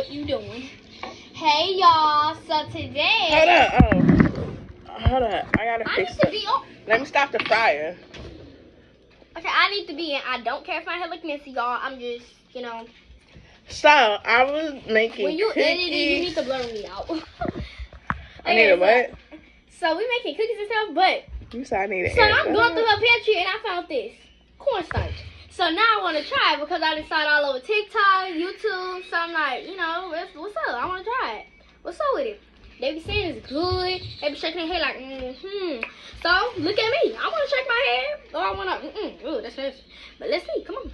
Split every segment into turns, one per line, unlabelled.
what you doing. Hey y'all, so today
Hold up. Oh. Hold up. I gotta
I
fix
need to be on.
Let me stop the fryer.
Okay, I need to be in. I don't care if my hair look messy, y'all. I'm just, you know,
So I was making
when you
cookies.
edit it, you need to blur me out.
I need a what?
So we making cookies and stuff, but
You said I need an
so I'm going through her pantry and I found this cornstarch. So now I want to try it because I done saw it all over TikTok, YouTube. So I'm like, you know, what's, up? I want to try it. What's up with it? They be saying it's good. They be shaking their head like, mm-hmm. So look at me. I want to shake my head. Or I want to, mm-mm. Ooh, that's nasty. But let's see. Come on.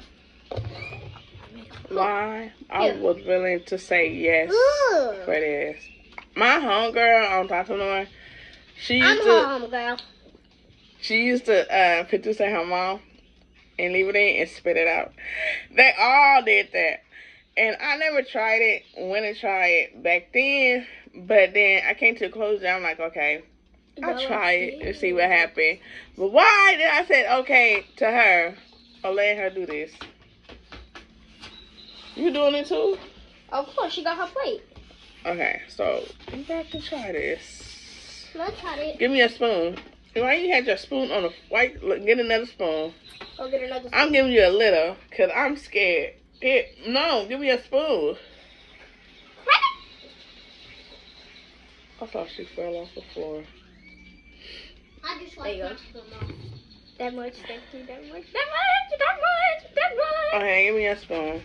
Why? I
Yeah.
was willing to say yes
Ooh.
for this. My homegirl on the she
I'm
used to
home, girl.
she used to uh produce at her mom and leave it in and spit it out. They all did that. And I never tried it, went and tried it back then, but then I came to the closure, I'm like, okay, I'll try it and see what happened. But why did I say okay to her or let her do this? You doing it too?
Of course, she got her plate.
Okay, so I'm about to try this.
Let's try it.
Give me a spoon. Why you had your spoon on the white? Look, get another spoon.
Go get another.
I'm giving you a little, cause I'm scared. Here, no, give me a spoon. I thought she fell off the floor.
I just like there you. That much, thank you, that much, that much, that much, that much.
Okay, give me a spoon.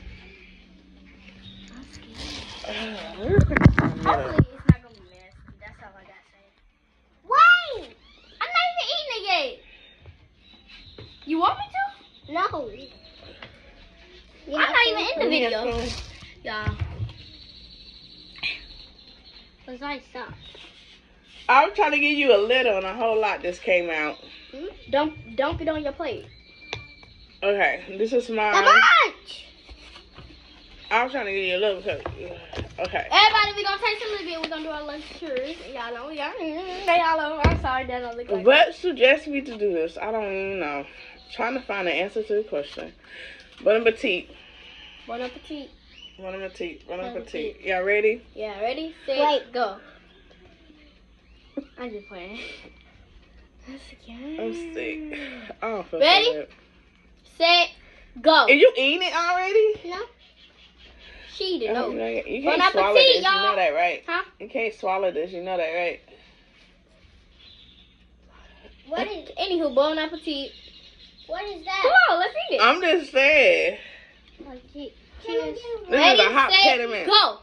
Hopefully it's not gonna be nasty. That's all I gotta say. Wait! I'm not even eating it yet. You want me to? No. I'm not even in the
Give me a
video.
spoon.
Yeah. Cause I suck.
I was trying to give you a little, and a whole lot just came out. Hmm?
Dump, dump it on your plate.
Okay, this is mine.
much?
I was trying to give you a little because. Okay.
Everybody, we're gonna taste a little bit. We're gonna do our lunch tours. Y'all know, y'all, they all know. I'm sorry, that don't look like.
What suggests me to do this? I don't even know. Trying to find the answer to the question. Bon appetit.
Bon appetit.
Bon appetit. Bon
Bon
appetit.
appetit.
Y'all ready?
Yeah, ready, set, go. I'm just playing. That's again.
I'm sick. I don't feel
Ready?
so good.
Set, go.
Are you eating it already?
No. She did
Oh,
no.
no, you can't swallow
appetit,
this. You know
y'all.
that, right?
Huh?
You can't swallow this. You know that, right?
What is? Anywho, bon appetit. What is that? Come on, let's eat it.
I'm just saying.
Cheers.
This is a hot
set,
pediment.
Go.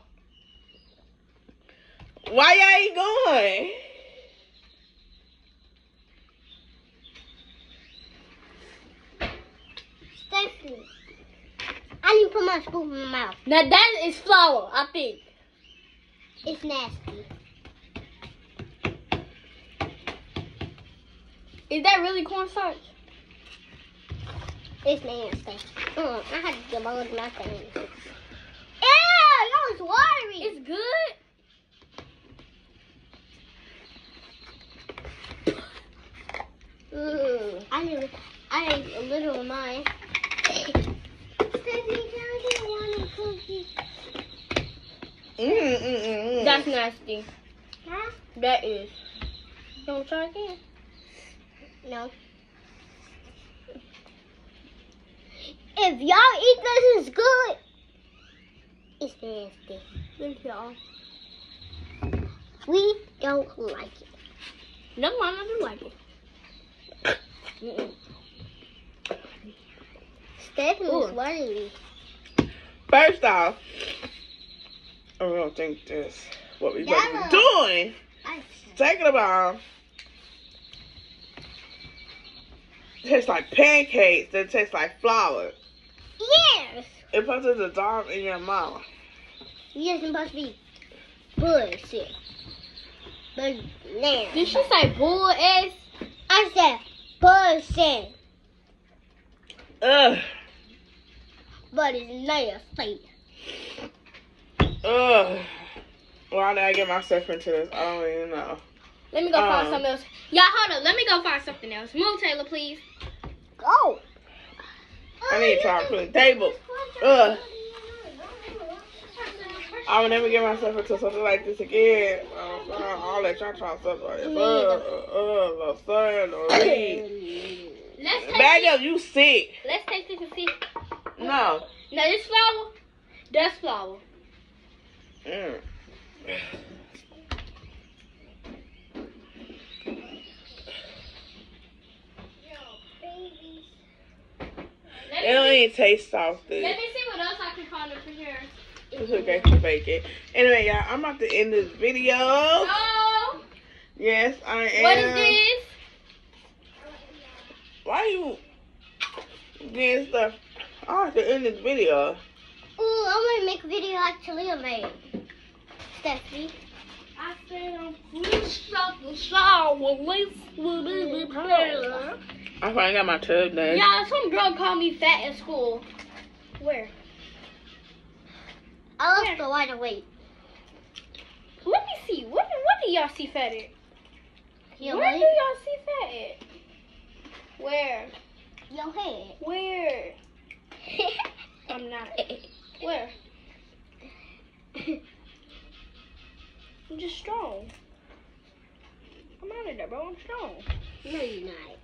Why are y'all ain't going?
Stephanie. I need to put my spoon in my mouth. Now that is flour, I think. It's nasty. Is that really cornstarch? It's nasty. Mm, I had to debug my thing. Yeah, y'all it's watery. It's good. Mm. I need, I ate a little of mine. Stephanie, can I get one cookie?
Mm, mm, mm, mm.
That's nasty. Huh? That is. Don't try again? No. If y'all eat this, it's good. It's nasty. Thank y'all. We don't like it. No, Mom, I do like it. Mm-mm. Stephanie's learning.
First off, I don't think this what we supposed to be doing. Second of all, tastes like pancakes that taste like flour.
Yes.
It puts it dissolve in your mouth.
You're supposed to be bullshit. But now. Did she say bull S? I said bullshit.
Ugh.
But it's nasty.
Ugh. Why did I get myself into this? I don't even know.
Let me go find
Um,
something else. Y'all, hold up. Let me go find something else. Move, Taylor, please. Go.
I need to try to the table. Ugh. I will never get myself into something like this again. I'll let y'all try something like this. Uh, uh, uh, son, or read.
Let's take
Bag up, you sick.
Let's take this and see.
No.
Now this flour, that's flour.
Mm.
Let
It don't even taste soft.
see, let me see what else I can find up in here.
It's okay to bake it. Anyway, y'all, I'm about to end this video.
Oh,
Yes, I am.
what is this?
Why you getting stuff? I have to end this video.
Ooh, I'm gonna make a video like Talia made. Stephanie.
I said out the shower, lace with it, Taylor.
I finally got my tub done.
Yeah, some girl called me fat at school. Where?
I love the wide awake.
Let me see. What, what do y'all see fat at?
Your
Where do y'all see fat at? Where?
your head.
Where? I'm not. Where? I'm just strong. I'm out of there, bro. I'm strong.
no, you're not.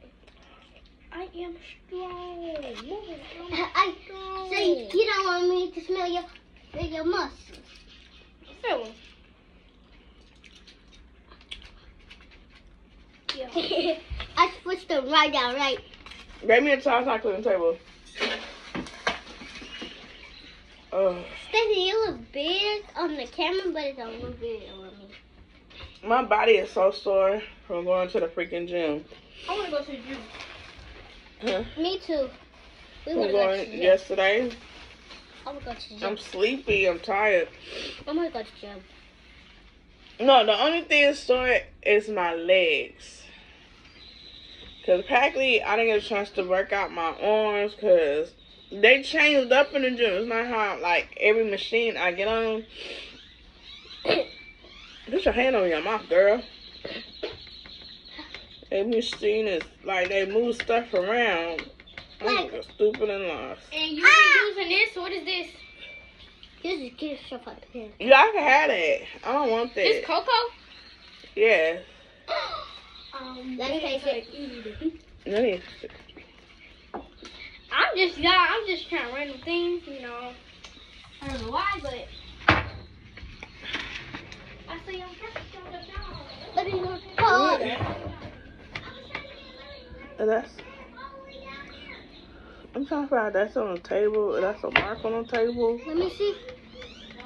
I am strong. Move, I'm
I
strong.
so you, you don't want me to smell your smell your muscles.
Feel 'em. Yeah.
I switched them right down, right?
Grab me a towel so I clean the table. Oh,
Stephanie, you look big on the camera, but it don't look big on me.
my body is so sore from going to the freaking gym.
I want to go to the gym.
Huh?
Me too. We
I'm
wanna go to
going
the gym.
yesterday.
I wanna go to the gym.
I'm sleepy. I'm tired.
I'm gonna go to the gym.
No, the only thing that's sore is my legs. Cause practically I didn't get a chance to work out my arms because they changed up in the gym. It's not how like every machine I get on. Put your hand on your mouth, girl. Every machine is like they move stuff around. I'm
Like-
like stupid and lost.
And you
Ah!
been using this? What is this?
Just get yourself up here.
Yeah, I can have that. I don't want
This
that.
cocoa?
Yeah.
Um,
Let me taste it.
That is-
I'm just, yeah, I'm just trying random things, you know. I don't know why, but I see I'm first on the job.
Let me know. Oh,
And that's. I'm trying to find out that's on the table. That's a mark on the table.
let me see.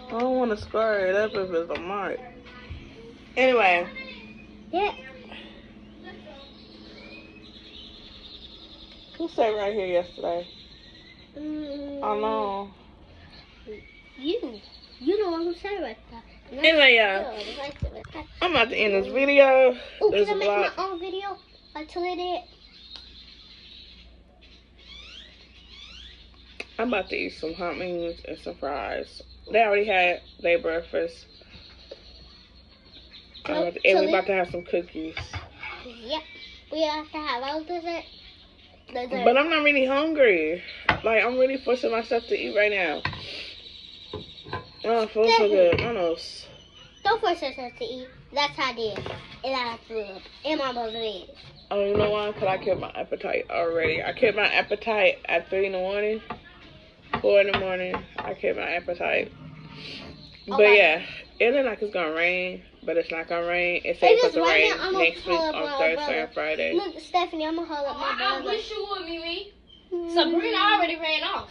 I don't want to scar it up if it's a mark. Anyway,
Yeah.
Who sat right here yesterday?
Mm,
I know.
You. You the one who said it right there.
Anyway, y'all,
there.
I'm about to end this video.
Oh,
There's
can I make
lot.
my own video? Like Talia did.
I'm about to eat some hot wings and some fries. They already had their breakfast. About to, and we're about to have some cookies.
Yep. We have to have our dessert.
But I'm not really hungry. Like I'm really forcing myself to eat right now. I don't feel so good. My nose.
Don't force yourself to eat. That's how I did. And I threw up. And my mother did.
Oh, you know why? Cause I kept my appetite already. I kept my appetite at three in the morning, four in the morning. I kept my appetite. But
Okay.
yeah, it look like it's gonna rain, but it's not gonna rain. It's
It
supposed
just
to rain.
I'm
next week on Thursday
brother.
and Friday.
Look, Stephanie, I'm going to hold up my
I, I
brother.
wish you would, Mimi.
Mm.
Sabrina already ran off.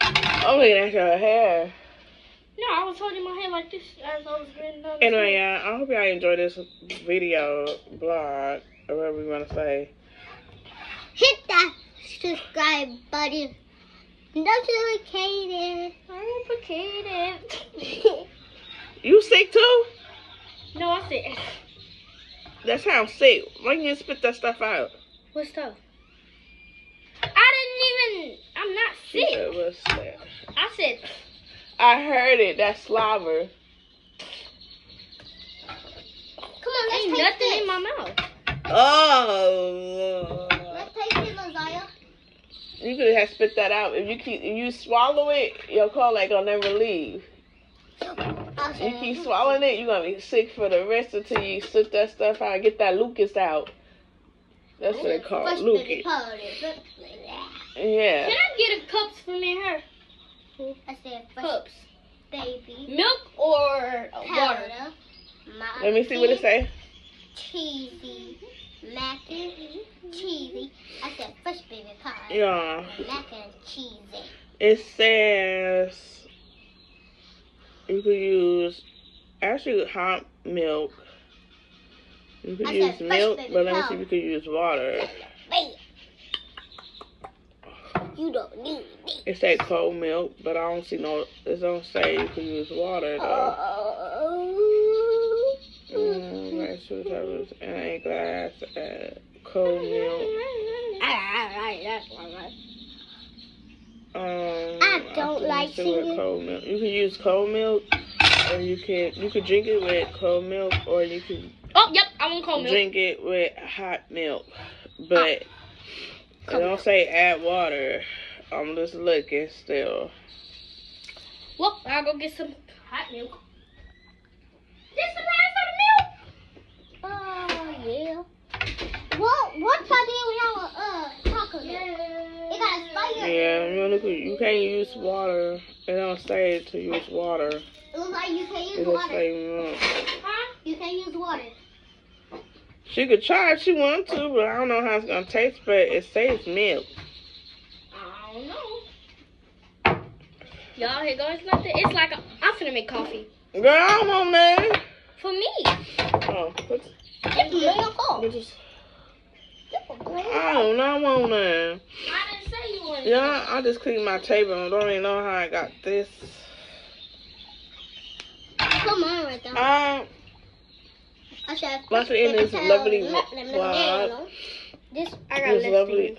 I'm looking at your hair.
No, I was holding my hair like this as I was getting done.
Anyway, yeah, I hope y'all enjoyed this video, blog, or whatever you want to say.
Hit that subscribe button. Notificated.
Complicated.
You sick too?
No, I said,
That sounds sick. Why you didn't spit that stuff out?
what's up? I didn't even, I'm not
She said,
sick.
"What's that?"
I said,
I heard it. That's slobber.
Come on, let's
ain't
taste
nothing
it.
in my mouth.
Oh.
Let's taste it, Lazaya.
You could have spit that out. If you keep, if you swallow it, your cold ain't gonna never leave.
Okay.
You keep swallowing it, you're gonna be sick for the rest until you spit that stuff out, get that Lucas out. That's what they call it,
baby
Lucas. Yeah.
Can I get a cups for me and her?
I said fresh
Cups.
baby
Milk or water?
My
Let me see what it say.
Cheesy. Mac and cheesy. I said fresh baby powder.
Yeah.
Mac and cheesy.
It says you could use actually hot milk. You could
I
use milk, but let me see if you could use water.
Baby. You don't need me.
It say cold milk, but I don't see no. It don't say you could use water though.
Oh.
Mm, rice, vegetables, and a glass of cold milk. Um,
I don't
can
like
do it with
singing.
cold milk. You can use cold milk, or you can you could drink it with cold milk, or you can
Oh, yep. I want cold milk.
drink it with hot milk. But it don't say add water. I'm just looking still.
Well, I'll go get some hot milk. This the last of
Yeah. What what part did we have a uh taco? Yeah. It got expired.
Yeah, you, know, you can't use water. It don't say to use water.
It looks like you can use
It
water.
say.
Huh?
You can't use water.
She could try if she wanted to, but I don't know how it's gonna taste. But it says milk.
I don't know. Y'all, here goes nothing. It's like a, I'm finna make coffee
Girl, I'm on there.
for me.
Oh, put,
It's milk.
I don't know. I'm on there.
I didn't say you wanted.
Yeah, I just cleaned my table. I don't even know how I got this.
Come on, right there.
Um,
I said.
Once we're in this lovely
towel, let- let me
vlog.
This
I got
this lovely.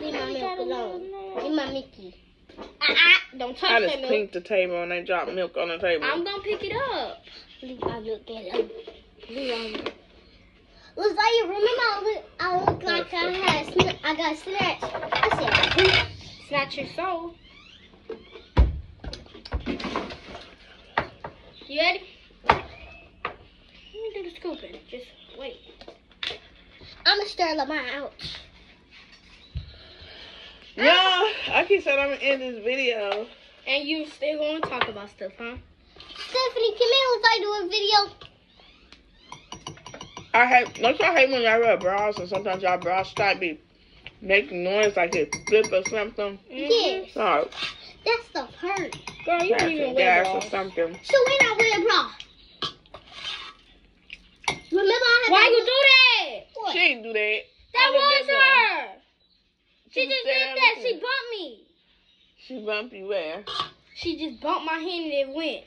leave my milk alone. Leave my Mickey.
Ah, don't touch
I just cleaned the table and they dropped milk on the table.
I'm gonna pick it up.
My alone. Leave my like you remember I look, I look like I had sn- I got snatched. I said,
not your soul. You ready? Let me do the scooping. Just wait.
I'ma stir them out.
yeah, I keep saying I'm gonna end this video.
And you still gonna talk about stuff, huh?
Stephanie, come here. Let's like do a video.
I hate, don't y'all hate when y'all wear bras and sometimes y'all bras start be making noise like it flip or something?
Yes,
No,
that stuff hurt.
Girl, you don't even wear
gas or something.
So when I wear a bra. Remember I had
Why you do that?
What?
She didn't do that.
That
I did
was her. She
was
just did that. She bumped me.
She bumped you where?
She just bumped my hand and it went.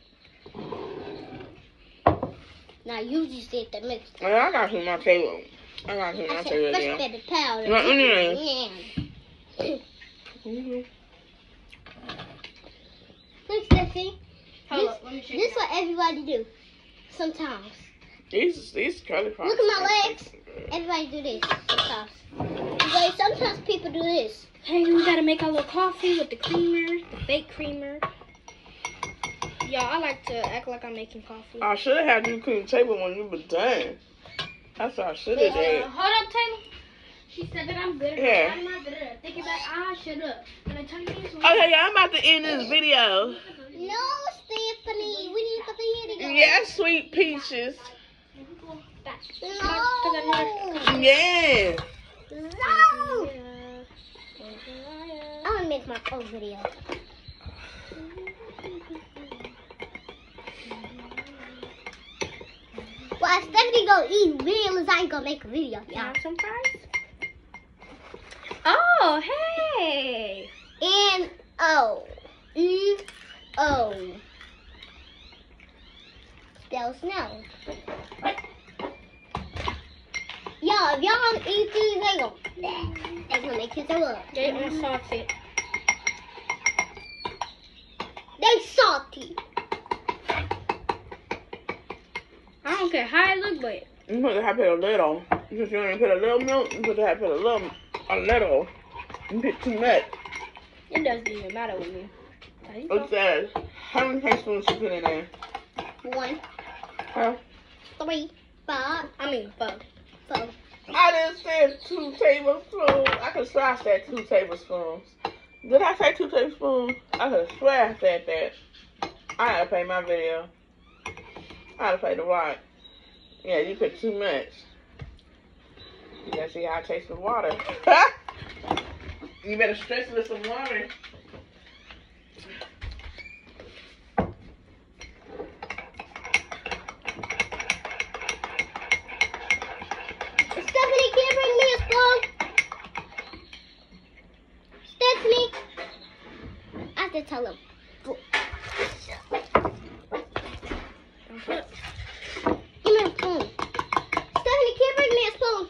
Now you just did the mix.
Well, I got to my table. I got to
I
my
said
table
fresh
again.
baby powder.
No, anyway.
Yeah.
Mhm.
Look, Stephanie.
Hold
This,
up, let me check
this
it
what everybody do. Sometimes.
These these curly frogs.
Look at my legs. Everybody do this. Sometimes. Like, sometimes people do this.
Hey, we gotta make our little coffee with the creamer, the fake creamer. Y'all, I like to act like I'm making coffee.
I should have had you clean the table when you were done. That's what I should have
Uh,
did.
hold up, Taylor. She said that I'm good.
Yeah.
I'm not good. Think about I should have. Can I turn?
Okay, yeah, I'm about to end this video.
No, Stephanie. We need to something here to go.
Yes, sweet peaches.
No.
Yes.
No. I want to make my own video. Well, Stephanie gonna eat videos, I gonna make a video.
You
Yeah.
want some fries? Oh, hey.
N O. E O. Spells no. Yo, if y'all eat these, they go. They gonna make you throw up.
They unsalted.
They salty.
I don't care how it look, but
You put to have put a little. Because you only put a little milk, you put have put a little, a little. You put too much.
It doesn't even matter with me.
It says, how many tablespoons you put in there?
One,
Huh?
three, five,
I mean, fuck.
four.
I just said two tablespoons. I could swear I said two tablespoons. Did I say two tablespoons? I could swear I said that. I to pay my video. I to pay the watch. Yeah, you put too much. You gotta see how I taste the water. you better stretch it with some water.
Stephanie, can you bring me a spoon? Stephanie, I have to tell. Give me a spoon. Stephanie, can you bring me a spoon?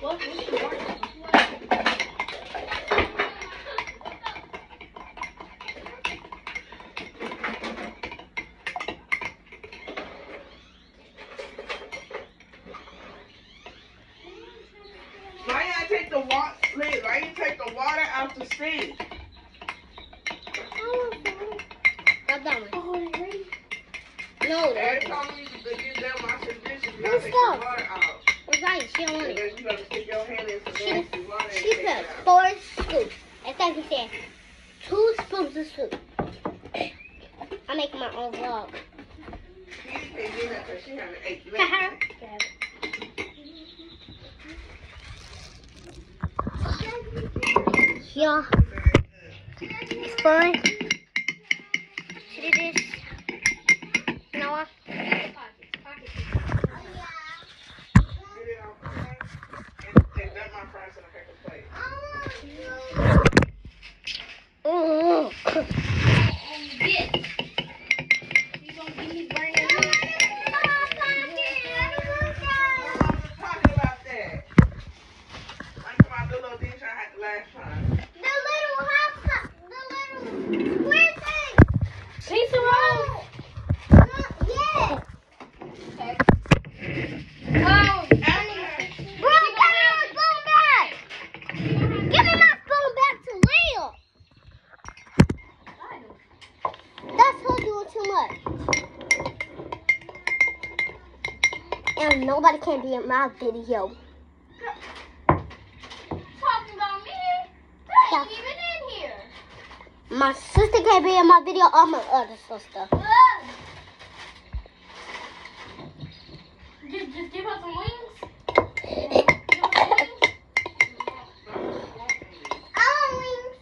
What? What's the water?
Why you take the water? Why you take the water out the sink?
Got that one.
Oh, really?
No,
Every
that's
time you to get them wash the dishes, you gotta
Let's
take
go.
the water out.
right. She don't want
And
it.
then you gotta stick your hand in some
She-
nasty water and
She
take it
put
out.
four scoops. As Stephanie said, two spoons of soup. I make my own vlog.
She can't get that 'cause she haven't ate
Haha.
nothing.
Oh, yeah. It's fun. She did this. Noah.
Get it out the fry, and- and dump my fries in a paper plate.
Oh.
I'm talking about that. I'm talking about the little dish I had the last time.
The little house, the little square thing.
Pizza roll.
Yeah.
Oh,
Bro, give me my spoon back. Give me my spoon back to Leo. That's her doing too much. And nobody can be in my video.
talking about me?
Yeah.
ain't even in here.
My sister can't be in my video or my other sister.
Just, just give her some wings. Give her some wings.
I want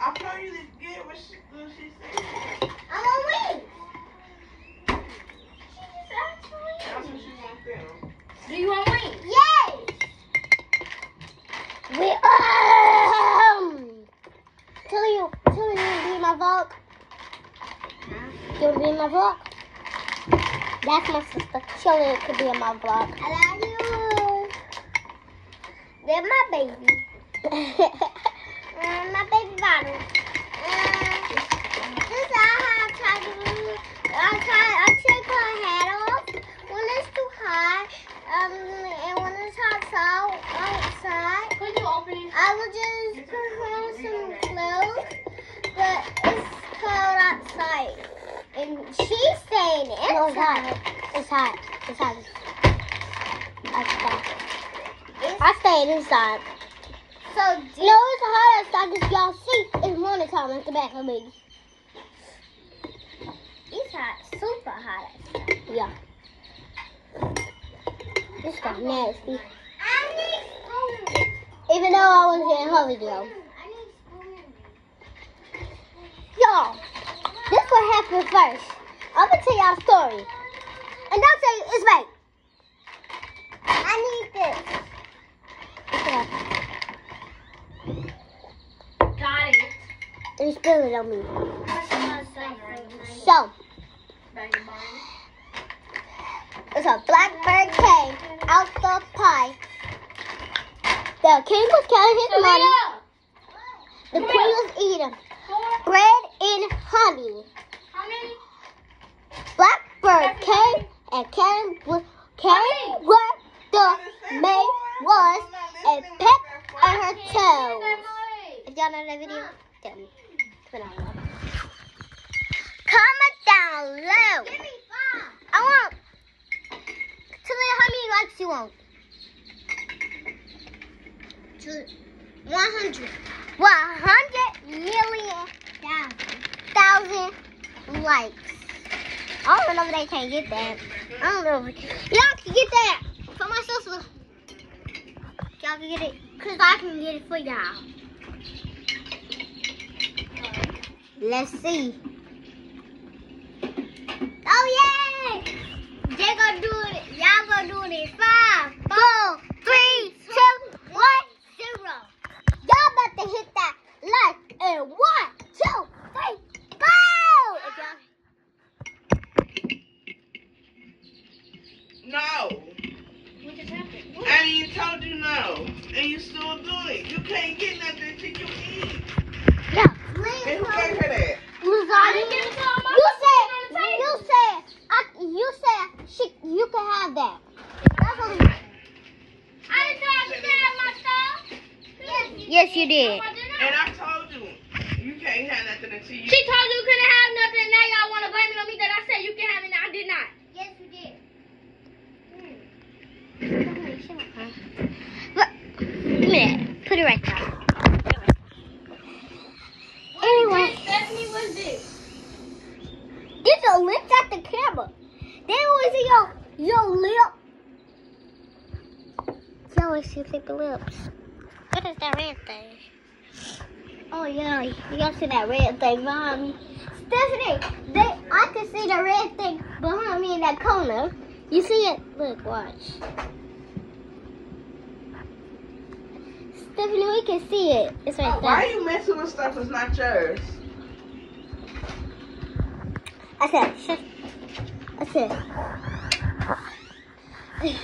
I told you to get what she, what she said.
wings. I want wings.
That's what she wants them.
Do you want wings?
Yes. We um. Tell you, tell you, to be in my vlog. You want to be in my vlog? That's my sister. She'll could be in my vlog. I love you. They're my baby. uh, my baby bottle. Uh, this is how I try to do. I try. I take her head off when it's too hot. Um, and when it's hot out outside,
Could you open it?
I will just put her on some clothes. But it's cold outside, and she's staying inside. No, it's hot. It's hot. It's hot. It's hot. I stayed inside. So you know it's hot outside because y'all see it's morning time at the back of me. It's hot, super hot outside. Yeah. This got nasty. I need. Even though I was in video. Y'all, this what happened first. I'm gonna tell y'all a story. And don't say it's right. I need this. Yeah.
Got it.
And you spill it on me. So, it's a blackbird came out the pie. The king was counting his money. The queen was eating bread and honey. Blackbird came and came with came with the maid was a pep on her toe. If y'all know that video, tell me. Put it on. Comment down low. I want. Tell me how many likes you want. To 100. 100 million thousand likes. I don't know if they can get that. I don't know if y'all can get that for my sister. Y'all can get it, cause I can get it for y'all. Let's see. Oh yay! They gonna do it. Y'all gonna do it in five, four, three, two, one, zero. Y'all about to hit that like in one, two, three, go! If y'all-
No.
What just happened?
I mean, told you no. And you still do it. You can't get nothing till you eat.
No,
And
please.
who gave her that?
I didn't give it to her. My
You
sister
said,
put it on the table.
you said, I, you said she, you can have that. That's what we-
I didn't tell her she could have my stuff.
Yes, you did.
No, I did not.
And I told you, you can't have nothing until you
She told you you couldn't have nothing. Now y'all want to blame it on me that I said you can have it. and I did not.
Yes, you did. But, give me that. Put it right there. Anyway,
Stephanie, what's this?
get your lips at the camera. Then we see your your lip. Y'all always see the lips. What is that red thing? Oh yeah, y'all see that red thing behind me. Stephanie, they, I can see the red thing behind me in that corner. You see it? Look, watch. Stephanie, we can see it. It's right there.
Why are you messing with stuff that's not yours?
I said, shut. I said.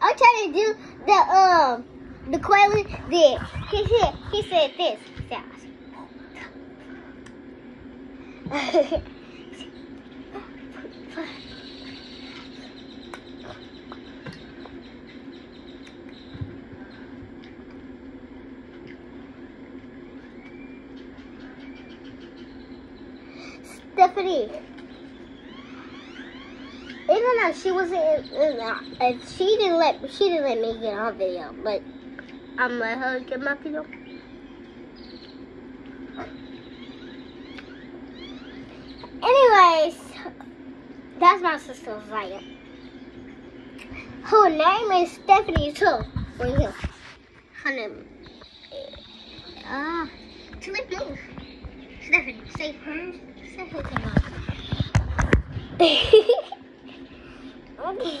I'm trying to do the um the Quaylen did. He said he said this sounds. Stephanie. Even though she wasn't and she didn't let she didn't let me get on video, but I'm let her get my video. Anyways, that's my sister Zaya. Her name is Stephanie too. Right here. Her name. Ah, to like move. Stephanie, say her. Say her okay.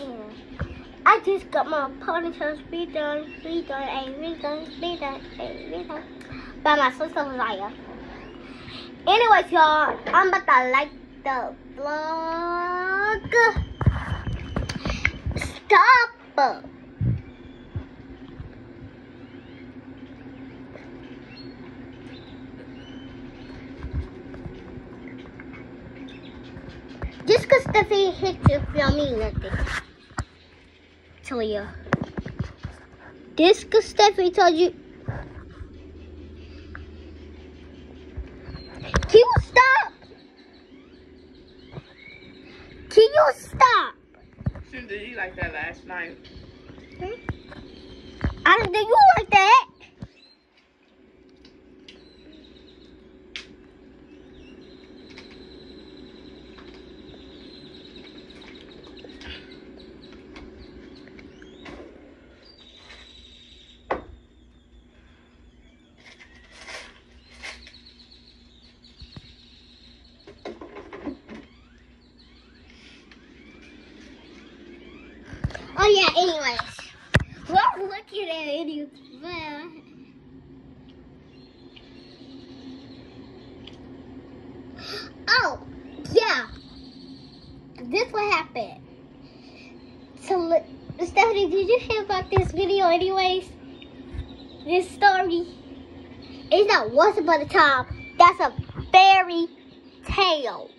I just got my ponytails redone, redone, and redone, redone, and redone by my sister Zaya. Anyways, y'all, I'm about to like the vlog. Stop. Just because Steffi hit you don't mean nothing. Tell you. Because Steffi told you. Can you stop? Can you stop?
Shouldn't did you like that last night?
I don't think you like that. Oh yeah, anyways. We're looking at it. Well, Oh, yeah. This what happened. So, Stephanie, did you hear about this video anyways? This story? It's not once upon a time. That's a fairy tale.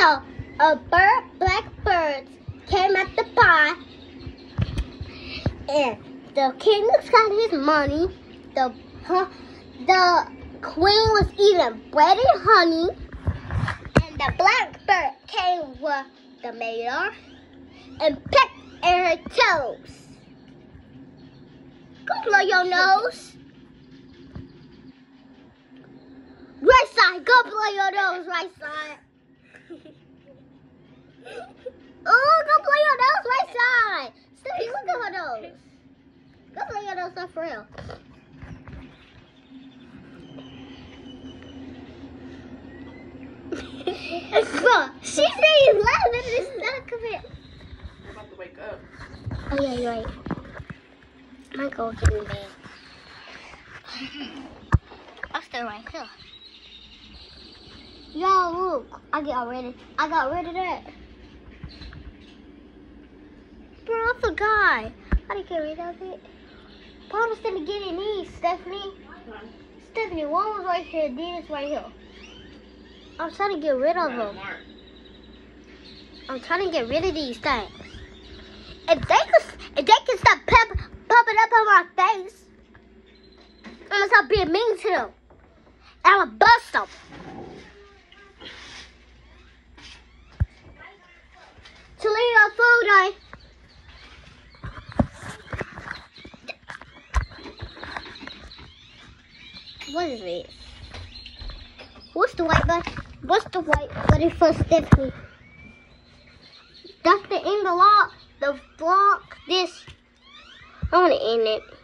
So, a bird, black bird, came at the pie, and the king got his money. The huh, the queen was eating bread and honey, and the black bird came with the mayor and pecked at her toes. Go blow your nose. Right side, go blow your nose, right side. Oh, go blow your nose, right side. Stevie, look at her nose. Go blow your nose, not for real. Look, she said he's laughing and it's not coming.
I'm about to wake up.
Oh yeah, you're right. Might go get in bed. I'll stay right here. Yo, look, I got rid of, I got rid of that. Bro, I forgot. How to get rid of it? Paul was gonna get in these, Stephanie. Stephanie, one was right here, then it's right here. I'm trying to get rid of them. I'm trying to get rid of these things. If they could, if they can stop pep, popping up on my face, I'm gonna stop being mean to them. And I'm gonna bust them. Toledo food, I. What is it? What's the white button? What's the white button for Stephanie? That's the end of the lock. The block. This. I want to end it.